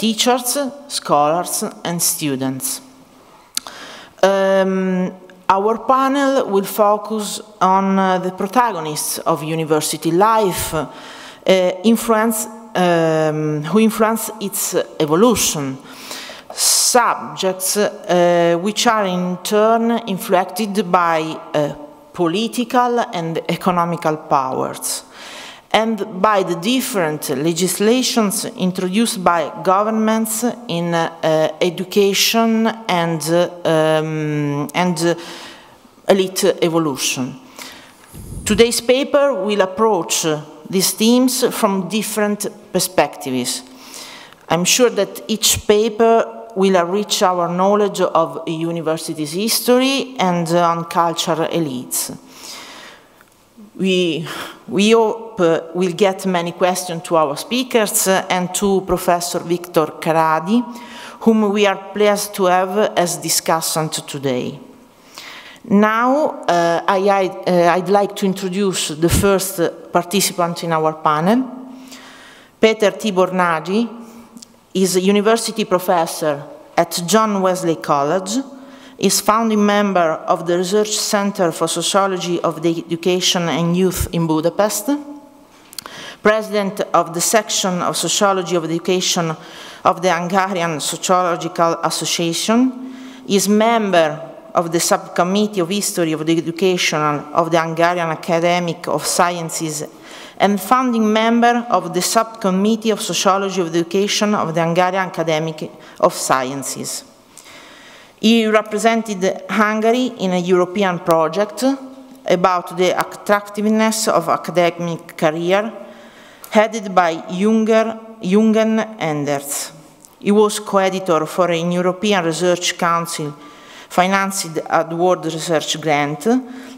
teachers, scholars, and students. Um, our panel will focus on uh, the protagonists of university life, uh, influence, um, who influence its evolution, subjects uh, which are in turn inflected by uh, political and economical powers and by the different legislations introduced by governments in uh, education and, um, and elite evolution. Today's paper will approach these themes from different perspectives. I'm sure that each paper will enrich our knowledge of a university's history and on cultural elites. We, we hope uh, we'll get many questions to our speakers uh, and to Professor Victor Karady, whom we are pleased to have as discussant today. Now, uh, I, would uh, like to introduce the first participant in our panel, Peter Tibor Nagy, is a university professor at John Wesley College, is founding member of the Research Center for Sociology of the Education and Youth in Budapest, president of the section of Sociology of Education of the Hungarian Sociological Association, is member of the Subcommittee of History of the Education of the Hungarian Academic of Sciences and founding member of the Subcommittee of Sociology of Education of the Hungarian Academy of Sciences. He represented Hungary in a European project about the attractiveness of academic career headed by Junger, Jürgen Enders. He was co-editor for a European Research Council financed a World Research Grant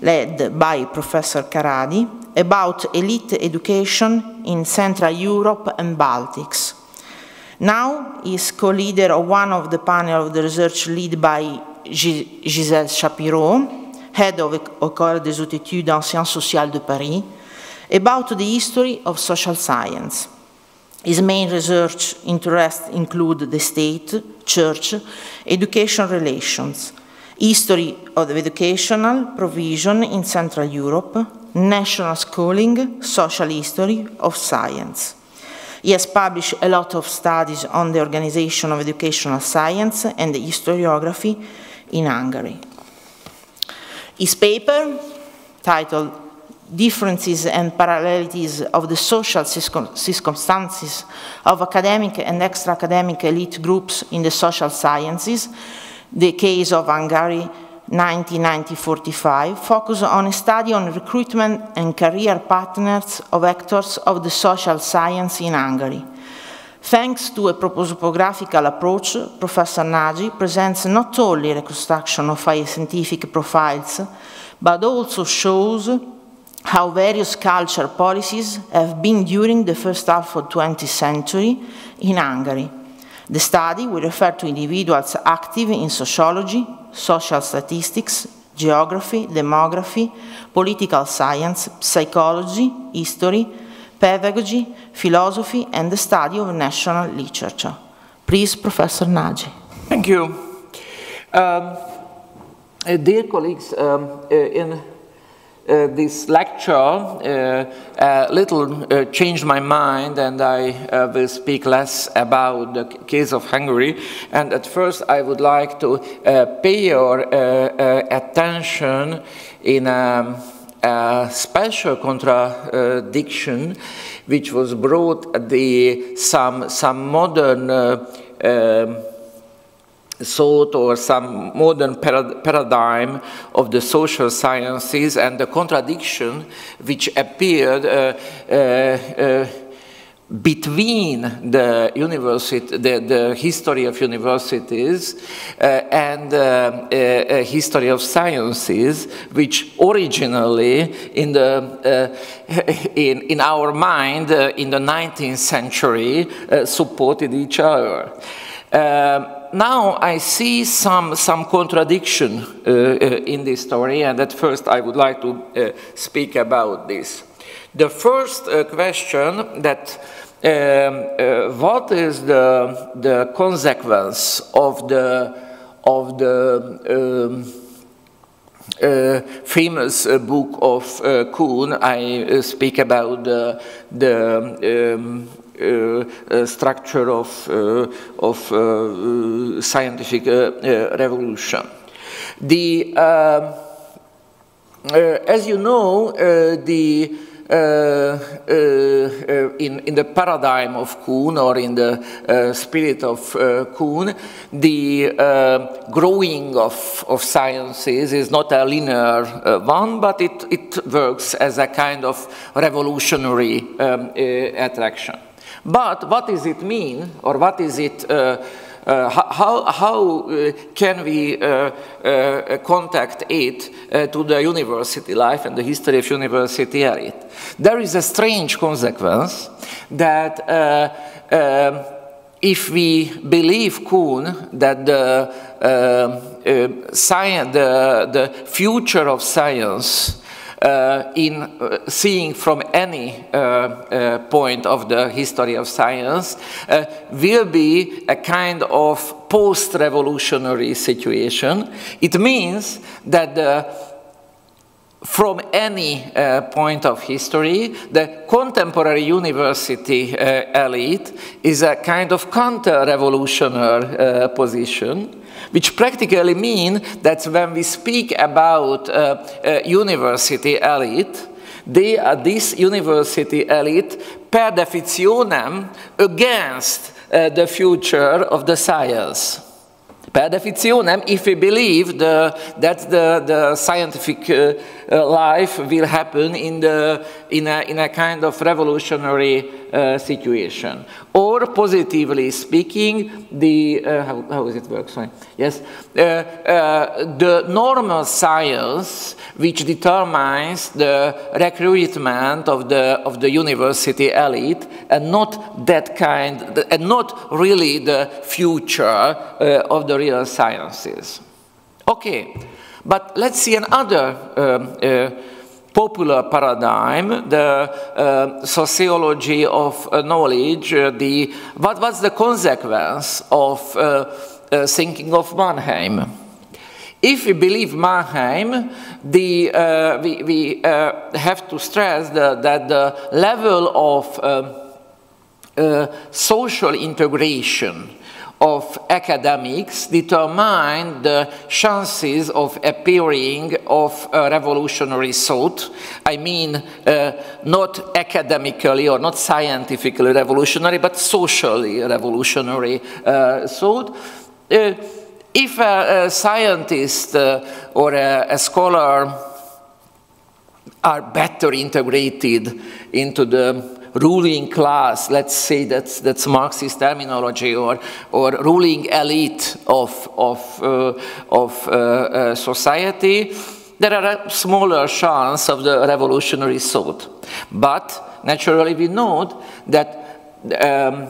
led by Professor Karady about elite education in Central Europe and Baltics. Now he is co-leader of one of the panel of the research led by Gisèle Sapiro, head of École des études en sciences sociales de Paris, about the history of social science. His main research interests include the state, church, education relations, history of educational provision in Central Europe, national schooling, social history of science. He has published a lot of studies on the organization of educational science and historiography in Hungary. His paper, titled Differences and Parallelities of the Social Circumstances of Academic and Extra-Academic Elite Groups in the Social Sciences, the case of Hungary 1990-45 focus on a study on recruitment and career partners of actors of the social science in Hungary. Thanks to a prosopographical approach, Professor Nagy presents not only reconstruction of scientific profiles, but also shows how various culture policies have been during the first half of the 20th century in Hungary, the study will refer to individuals active in sociology, social statistics, geography, demography, political science, psychology, history, pedagogy, philosophy, and the study of national literature. Please, Professor Nagy. Thank you. Um, uh, dear colleagues, um, uh, in uh, this lecture uh, a little uh, changed my mind and I uh, will speak less about the case of Hungary. And at first I would like to uh, pay your uh, attention in a, a special contradiction which was brought the some some modern um, thought or some modern paradigm of the social sciences and the contradiction which appeared uh, uh, uh, between the university, the, the, history of universities uh, and uh, a, a, history of sciences, which originally in the uh, in in our mind in the 19th century supported each other. Um, now I see some, some contradiction uh, uh, in this story, and at first I would like to uh, speak about this. The first uh, question that uh, what is the, the consequence of the, of the um, uh, famous uh, book of uh, Kuhn, I speak about the, um, structure of, uh, of uh, scientific revolution. The, as you know, the uh, uh, in, in the paradigm of Kuhn or in the uh, spirit of Kuhn, the growing of, of sciences is not a linear one, but it, it works as a kind of revolutionary um, attraction. But what does it mean, or what is it? Uh, uh, how, how uh, can we uh, uh contact it uh, to the university life and the history of university? There is a strange consequence that um, if we believe Kuhn that the, science, the, the future of science in uh, seeing from any uh, point of the history of science will be a kind of post-revolutionary situation. It means that the from any uh, point of history, the contemporary university uh, elite is a kind of counter-revolutionary uh, position which practically mean that when we speak about uh, uh, university elite, they are this university elite per definitionem against uh, the future of the science. Per definitionem, if we believe the, that the, the scientific uh, uh, life will happen in, the, in, a, in a kind of revolutionary uh, situation. Or positively speaking, the, uh, how, how does it work, sorry, yes, uh, uh, the normal science which determines the recruitment of the, of the university elite and not that kind, and not really the future of the real sciences. Okay. But let's see another um, uh, popular paradigm, the uh, sociology of uh, knowledge, uh, the, what, what's the consequence of uh, uh, thinking of Mannheim? If we believe Mannheim, the, we, we have to stress the, that the level of um, social integration of academics determine the chances of appearing of a revolutionary thought. I mean, uh, not academically or not scientifically revolutionary, but socially revolutionary uh, thought. Uh, if a, a scientist uh, or a, a scholar are better integrated into the ruling class, let's say that's, that's Marxist terminology, or, or ruling elite of, of, uh, of uh, uh, society, there are a smaller chance of the revolutionary thought. But naturally we note that um,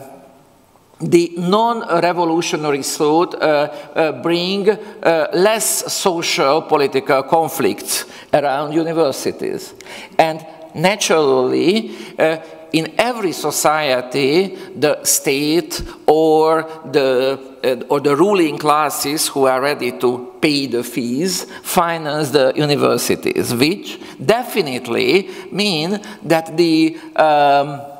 the non-revolutionary thought uh, uh, bring uh, less social political conflicts around universities. And naturally, uh, in every society, the state or the, uh, or the ruling classes who are ready to pay the fees finance the universities, which definitely mean that the um,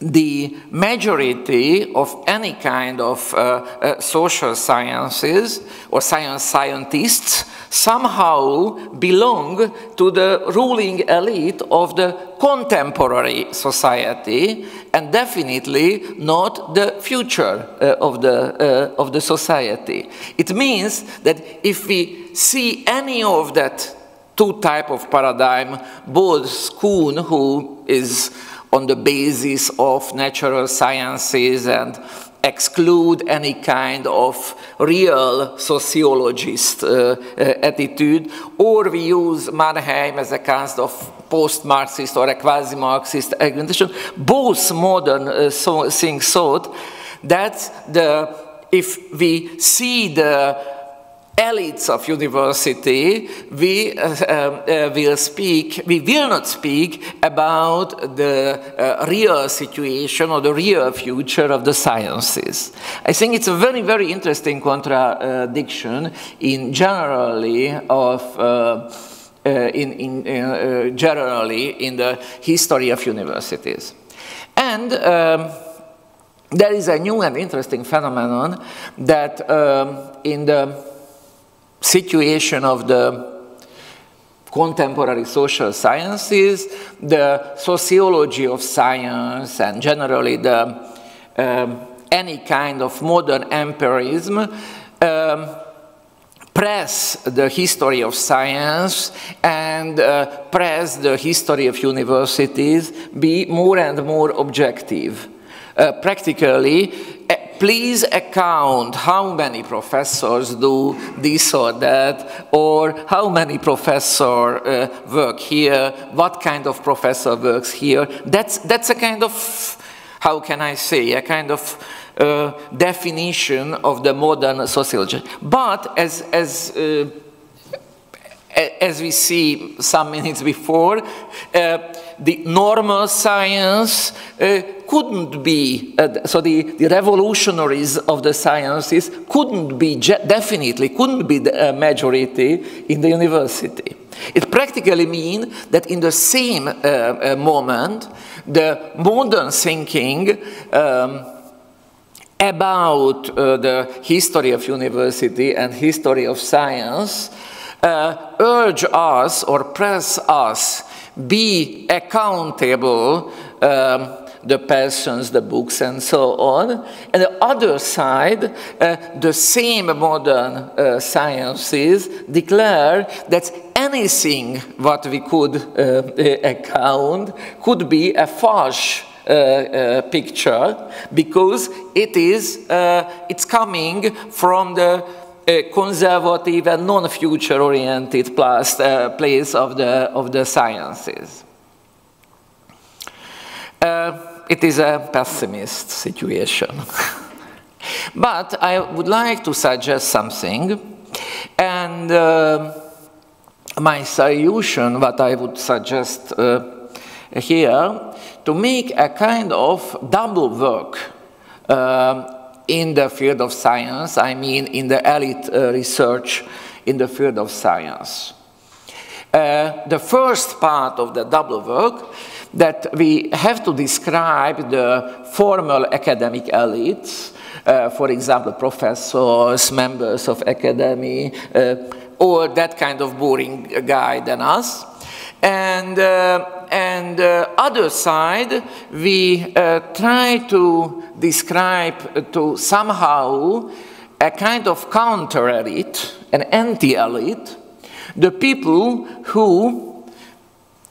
the majority of any kind of uh, uh, social sciences or science scientists somehow belong to the ruling elite of the contemporary society and definitely not the future uh, of, the, uh, of the society. It means that if we see any of that two type of paradigm, both Kuhn, who is on the basis of natural sciences and exclude any kind of real sociologist uh, uh, attitude, or we use Mannheim as a kind of post-Marxist or a quasi-Marxist argumentation. Both modern uh, so, things thought that the, if we see the elites of university, we uh, uh, will speak, we will not speak about the uh, real situation or the real future of the sciences. I think it's a very, very interesting contradiction in generally of uh, uh, in, in uh, generally in the history of universities. And um, there is a new and interesting phenomenon that um, in the situation of the contemporary social sciences, the sociology of science, and generally the um, any kind of modern empirism um, press the history of science and uh, press the history of universities be more and more objective. Uh, practically, please account how many professors do this or that, or how many professor uh, work here, what kind of professor works here. That's, that's a kind of, how can I say, a kind of uh, definition of the modern sociology. But as, as uh, as we see some minutes before, uh, the normal science uh, couldn't be, uh, so the, the revolutionaries of the sciences couldn't be, definitely couldn't be the uh, majority in the university. It practically means that in the same uh, uh, moment, the modern thinking um, about the history of university and history of science uh, urge us or press us be accountable um, the persons, the books, and so on. And the other side, uh, the same modern uh, sciences declare that anything what we could uh, account could be a false uh, uh, picture because it is uh, it's coming from the conservative and non-future oriented plus, uh, place of the, of the sciences. Uh, it is a pessimist situation. but I would like to suggest something, and uh, my solution, what I would suggest here, to make a kind of double work uh, in the field of science, I mean in the elite uh, research in the field of science. Uh, the first part of the double work that we have to describe the formal academic elites, uh, for example, professors, members of academy, uh, or that kind of boring guy than us. And, uh, and uh, other side, we uh, try to describe to somehow a kind of counter elite, an anti elite, the people who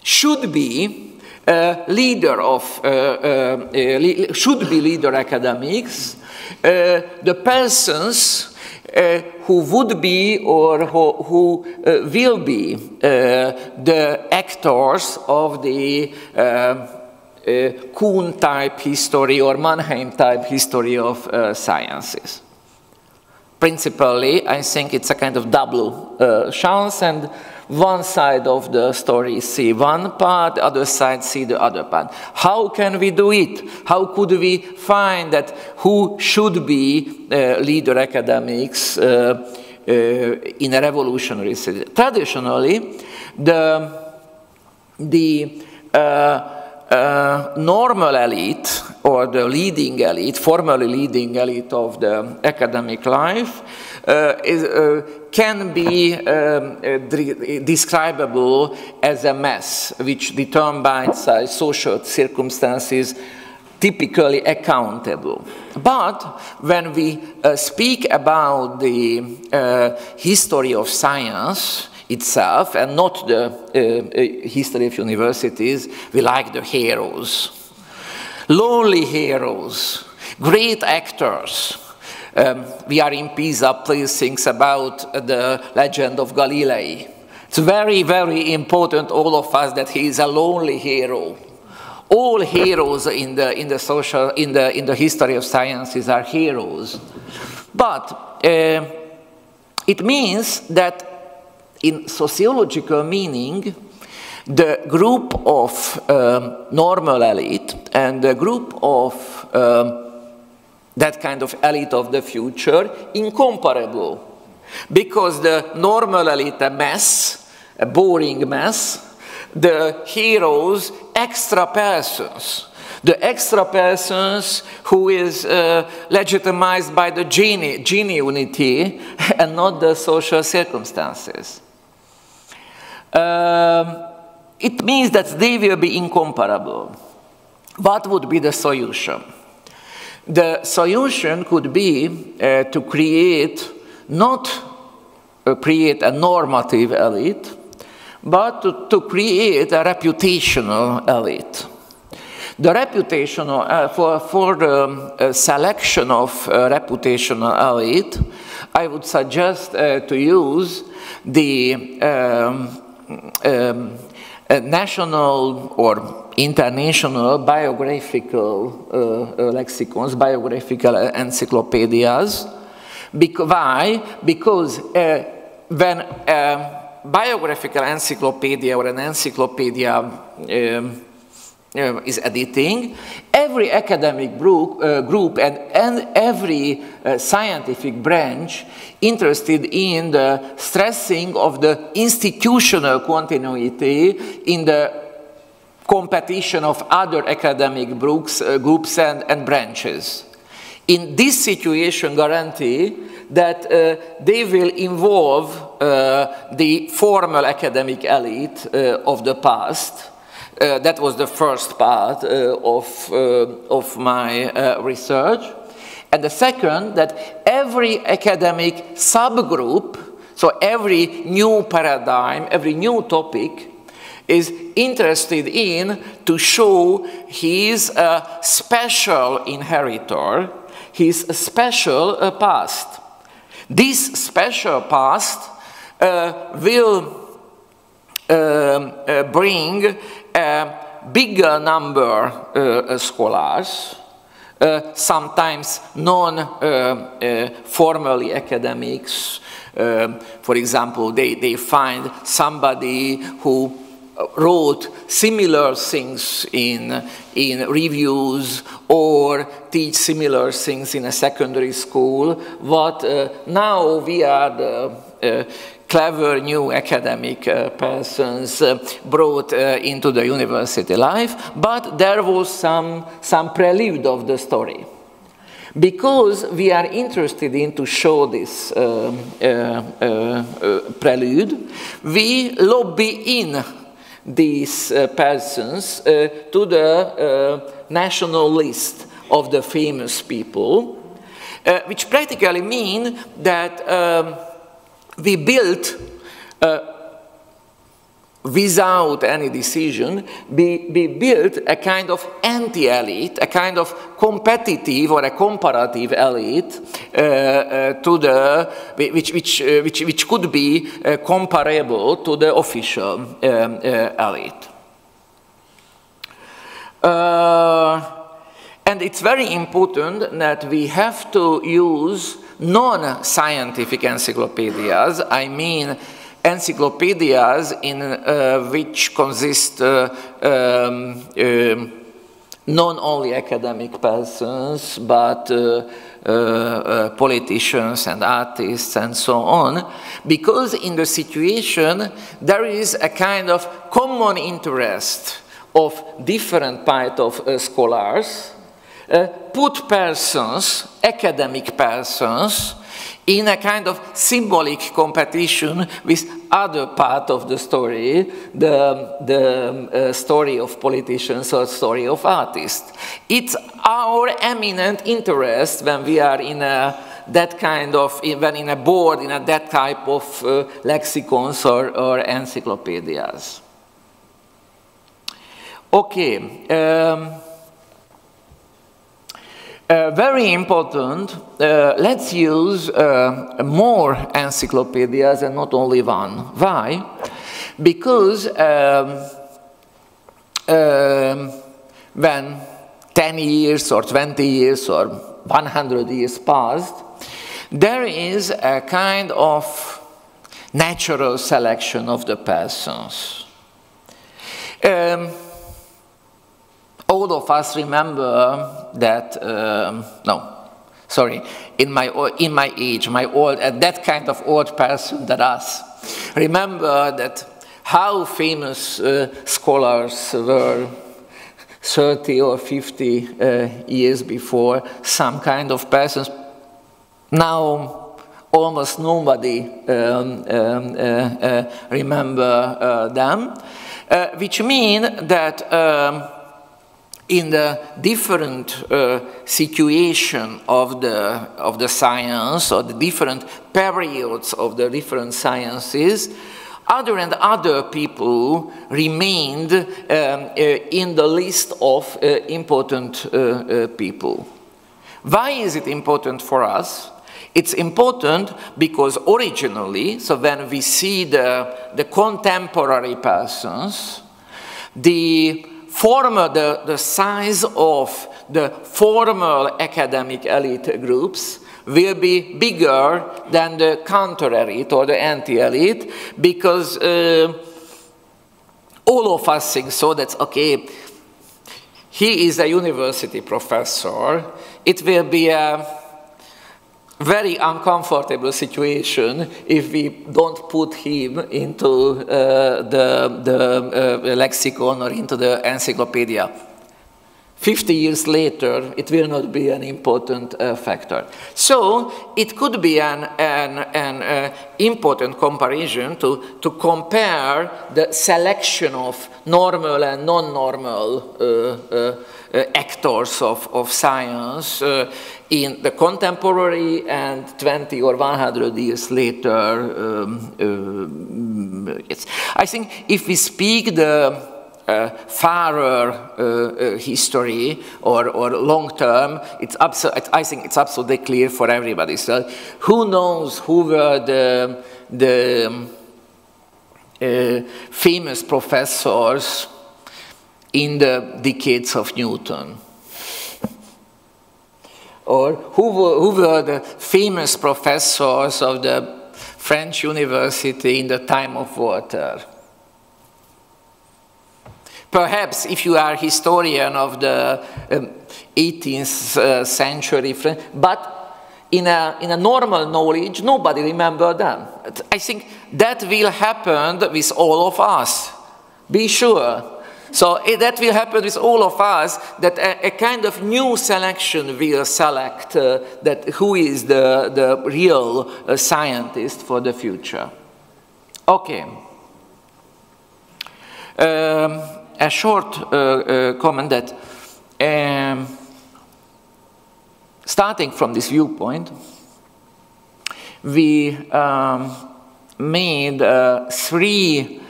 should be uh, leader of, uh, uh, uh should be leader academics, uh, the persons uh, who would be or who, who uh, will be uh, the actors of the uh, Kuhn type history or Mannheim type history of uh, sciences. Principally, I think it's a kind of double uh, chance, and one side of the story see one part, the other side see the other part. How can we do it? How could we find that who should be uh, leader academics uh, uh, in a revolutionary city? Traditionally, the the uh, normal elite or the leading elite, formerly leading elite of the academic life, uh, is, uh, can be um, uh, describable as a mess, which determines social circumstances typically accountable. But when we uh, speak about the uh, history of science, itself and not the uh, history of universities. We like the heroes, lonely heroes, great actors. Um, we are in Pisa, please think about the legend of Galilei. It's very, very important, all of us, that he is a lonely hero. All heroes in the, in the, social, in the, in the history of sciences are heroes. But uh, It means that in sociological meaning, the group of um, normal elite and the group of um, that kind of elite of the future incomparable. Because the normal elite, a mess, a boring mess, the heroes, extra persons. The extra persons who is uh, legitimized by the gene, genuinity and not the social circumstances. Um, it means that they will be incomparable. What would be the solution? The solution could be uh, to create, not uh, create a normative elite, but to, to create a reputational elite. The reputational, uh, for, for the um, selection of reputational elite, I would suggest uh, to use the um, um, national or international biographical uh, uh, lexicons, biographical encyclopedias. Bec why? Because uh, when a biographical encyclopedia or an encyclopedia um, uh, is editing, every academic group, uh, group and, and every uh, scientific branch interested in the stressing of the institutional continuity in the competition of other academic groups, uh, groups and, and, branches. In this situation, guarantee that uh, they will involve uh, the formal academic elite of the past, uh, that was the first part uh, of, uh, of my uh, research. And the second, that every academic subgroup, so every new paradigm, every new topic, is interested in to show his uh, special inheritor, his special uh, past. This special past will um, bring a bigger number uh, uh, scholars, uh, sometimes non-formally academics. for example, they, they find somebody who wrote similar things in, in reviews or teach similar things in a secondary school, what uh, now we are the uh, clever new academic uh, persons uh, brought uh, into the university life, but there was some, some prelude of the story. Because we are interested in to show this um, uh, uh, uh, prelude, we lobby in these persons to the national list of the famous people, which practically mean that um, we built uh, without any decision, we, we built a kind of anti-elite, a kind of competitive or a comparative elite uh, uh, to the, which, which, uh, which, which could be uh, comparable to the official um, uh, elite. and it's very important that we have to use non-scientific encyclopedias, I mean encyclopedias in uh, which consist uh, um, um, not only academic persons, but uh, uh, uh, politicians and artists and so on, because in the situation there is a kind of common interest of different part of scholars, uh, put persons, academic persons, in a kind of symbolic competition with other part of the story, the, the uh, story of politicians or story of artists. It's our eminent interest when we are in a that kind of, when in a board, in a that type of uh, lexicons or, or encyclopedias. Okay. Um, uh, very important, uh, let's use uh, more encyclopedias and not only one. Why? Because um, um, when 10 years or 20 years or 100 years passed, there is a kind of natural selection of the persons. Um, all of us remember that, um, no, sorry, in my, in my age, my old, uh, that kind of old person that us, remember that how famous uh, scholars were 30 or 50 uh, years before, some kind of persons. Now, almost nobody um, um, uh, uh, remember uh, them, uh, which mean that um, in the different uh, situation of the, of the science or the different periods of the different sciences, other and other people remained um, uh, in the list of uh, important uh, uh, people. Why is it important for us? It's important because originally, so when we see the, the contemporary persons, the former, the, the size of the formal academic elite groups will be bigger than the counter-elite or the anti-elite because uh, all of us think so that's okay, he is a university professor, it will be a very uncomfortable situation if we don't put him into uh, the, the uh, lexicon or into the encyclopedia. 50 years later, it will not be an important uh, factor. So it could be an, an, an uh, important comparison to, to compare the selection of normal and non-normal uh, uh, actors of, of science uh, in the contemporary and 20 or 100 years later. Um, I think if we speak the uh, farer uh, uh, history or, or long term, it's I think it's absolutely clear for everybody. So who knows who were the, the uh, famous professors in the decades of Newton? Or who were, who were the famous professors of the French university in the time of Voltaire? Perhaps if you are a historian of the um, 18th uh, century, but in a, in a normal knowledge, nobody remember them. I think that will happen with all of us. Be sure. So that will happen with all of us, that a, a kind of new selection will select uh, that who is the, the real uh, scientist for the future. Okay. Um, a short uh, uh, comment that um, starting from this viewpoint, we um, made uh, three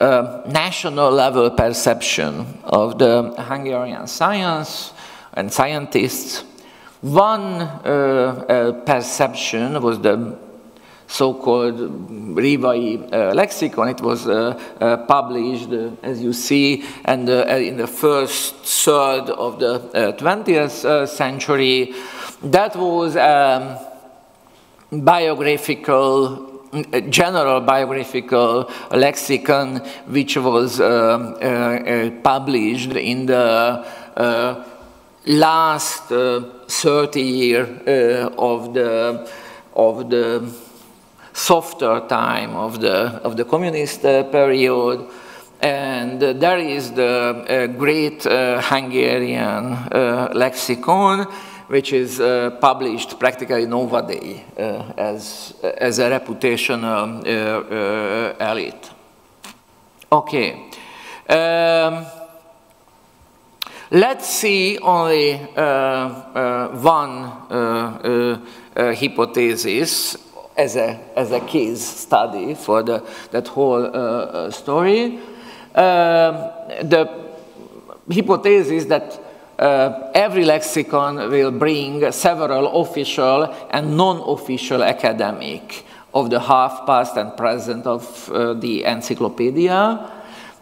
uh, national level perception of the Hungarian science and scientists. One uh, uh, perception was the so-called Révai uh, lexicon. It was uh, uh, published, uh, as you see, and uh, in the first third of the 20th uh, century. That was um, biographical general biographical lexicon which was um, published in the last 30 years of the of the softer time of the, of the communist uh, period. And uh, there is the uh, great Hungarian lexicon, which is uh, published practically nowadays uh, as, as a reputational uh, elite. Okay. Um, let's see only one hypothesis as a, as a case study for the, that whole uh, uh story. Um, the hypothesis that uh, every lexicon will bring several official and non-official academic of the half past and present of uh, the encyclopedia.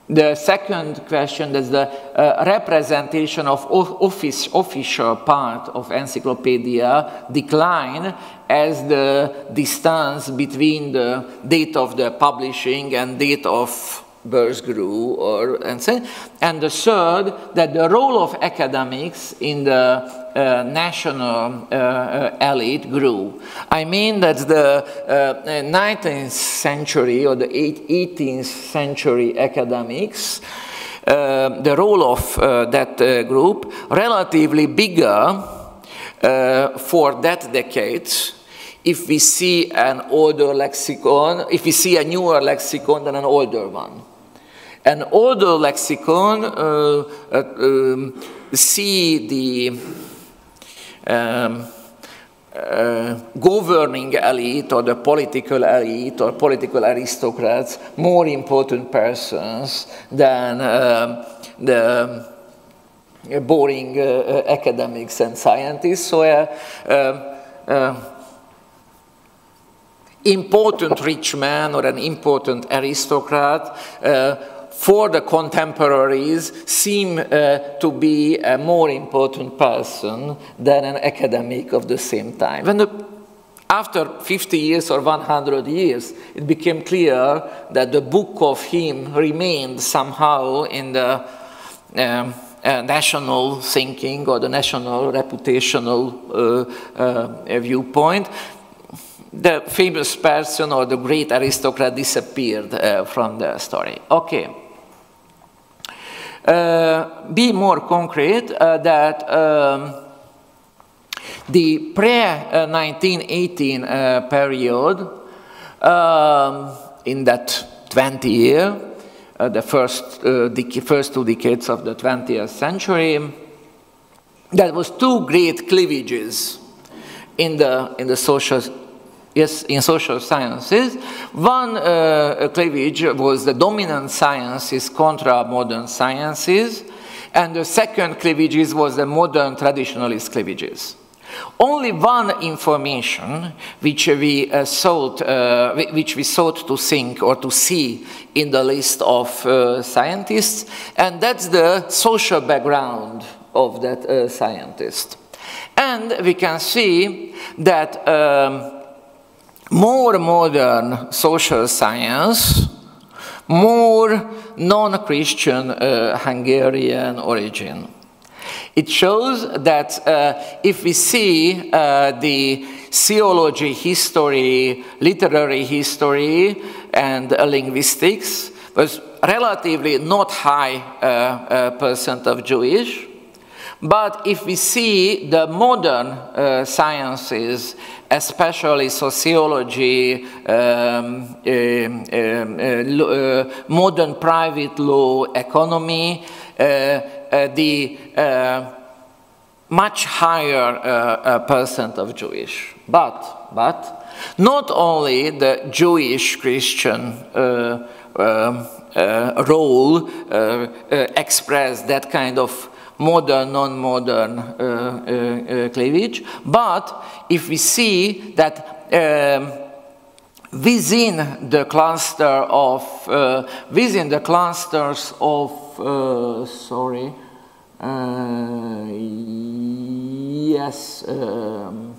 the second question is the uh, representation of office, official part of encyclopedia decline as the distance between the date of the publishing and date of birth grew or and so and the third that the role of academics in the uh, national uh, uh, elite grew. I mean that the 19th century or the 18th century academics, the role of that group, relatively bigger for that decade if we see an older lexicon, if we see a newer lexicon than an older one. An older lexicon uh, uh, um, see the um, uh, governing elite or the political elite or political aristocrats more important persons than uh, the boring uh, academics and scientists. So, uh, um, important rich man or an important aristocrat uh, for the contemporaries seem uh, to be a more important person than an academic of the same time. When the, after 50 years or 100 years, it became clear that the book of him remained somehow in the um, uh, national thinking or the national reputational uh, uh, viewpoint the famous person or the great aristocrat disappeared uh, from the story. Okay. Uh, be more concrete uh, that um, the pre-1918 uh, period um, in that 20 year, uh, the first, uh, first two decades of the 20th century, there was two great cleavages in the, in the social yes, in social sciences. One uh, cleavage was the dominant sciences contra modern sciences, and the second cleavages was the modern traditionalist cleavages. Only one information which we uh, sought, uh, which we sought to think or to see in the list of uh, scientists, and that's the social background of that uh, scientist. And we can see that um, more modern social science, more non-Christian uh, Hungarian origin. It shows that uh, if we see uh, the theology, history, literary history, and uh, linguistics was relatively not high uh, uh, percent of Jewish, but if we see the modern sciences, especially sociology, um, uh, um, uh, uh modern private law, economy, uh, uh, the much higher percent of Jewish. But, but not only the Jewish Christian um, role expressed that kind of modern, non-modern uh, uh, uh, cleavage. But if we see that um, within the cluster of, within the clusters of, sorry, yes, um,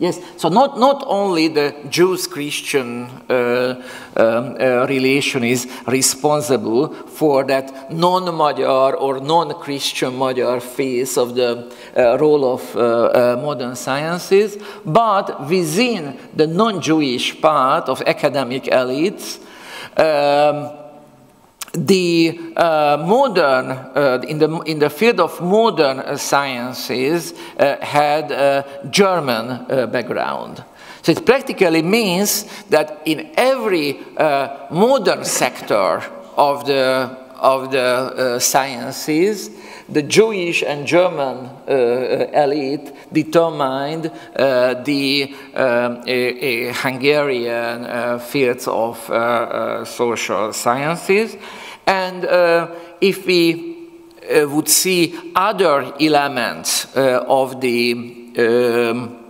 Yes, so not, not only the Jews-Christian uh, um, uh, relation is responsible for that non-Magyar or non-Christian Magyar face of the uh, role of uh, uh, modern sciences, but within the non-Jewish part of academic elites, um, the uh, modern, uh, in, the, in the field of modern uh, sciences, uh, had a German uh, background. So it practically means that in every uh, modern sector of the, of the sciences, the Jewish and German elite determined the um, Hungarian fields of social sciences. And uh, if we uh, would see other elements uh, of the um,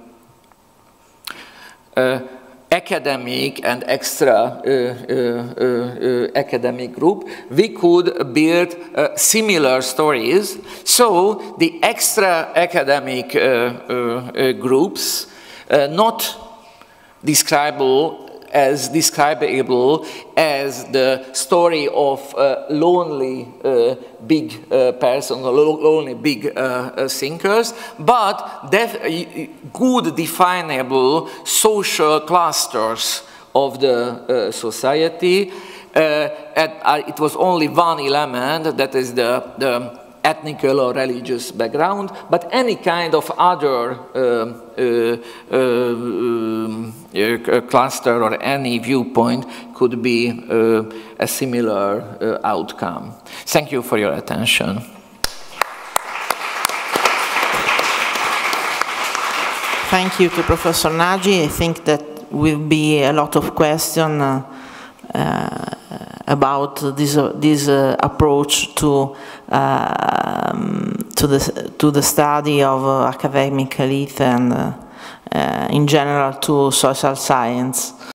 academic and extra uh uh, uh, uh, academic group, we could build uh, similar stories. So the extra academic groups, not describable as describable as the story of a lonely uh, big uh, person, lonely big uh, uh thinkers, but good definable social clusters of the uh, society. Uh, it was only one element, that is the, the ethnical or religious background, but any kind of other uh, uh, um, uh, cluster or any viewpoint could be uh, a similar uh, outcome. Thank you for your attention. Thank you to Professor Nagy. I think that will be a lot of questions uh, uh, about this, uh, this uh, approach to, um, to, the, to the study of uh, academic elite and in general to social science.